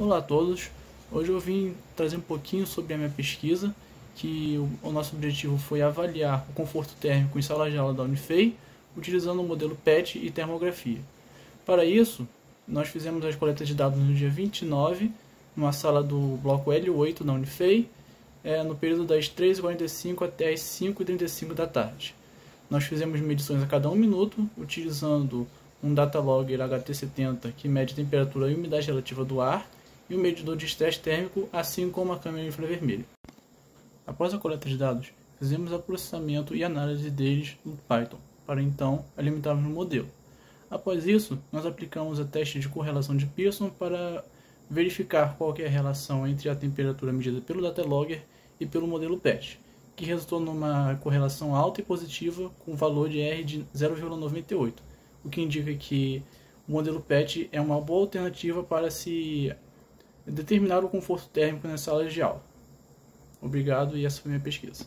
Olá a todos, hoje eu vim trazer um pouquinho sobre a minha pesquisa, que o, nosso objetivo foi avaliar o conforto térmico em sala de aula da Unifei, utilizando o modelo PET e termografia. Para isso, nós fizemos as coletas de dados no dia 29, numa sala do bloco L8 da Unifei, é, no período das 3h45 até as 5h35 da tarde. Nós fizemos medições a cada um minuto, utilizando um datalogger HT70 que mede temperatura e umidade relativa do ar, e o medidor de estresse térmico, assim como a câmera infravermelho. Após a coleta de dados, fizemos o processamento e análise deles no Python, para então alimentarmos o modelo. Após isso, nós aplicamos o teste de correlação de Pearson para verificar qual é a relação entre a temperatura medida pelo datalogger e pelo modelo PET, que resultou numa correlação alta e positiva com valor de R de 0,98, o que indica que o modelo PET é uma boa alternativa para se determinar o conforto térmico nas salas de aula. Obrigado e essa foi minha pesquisa.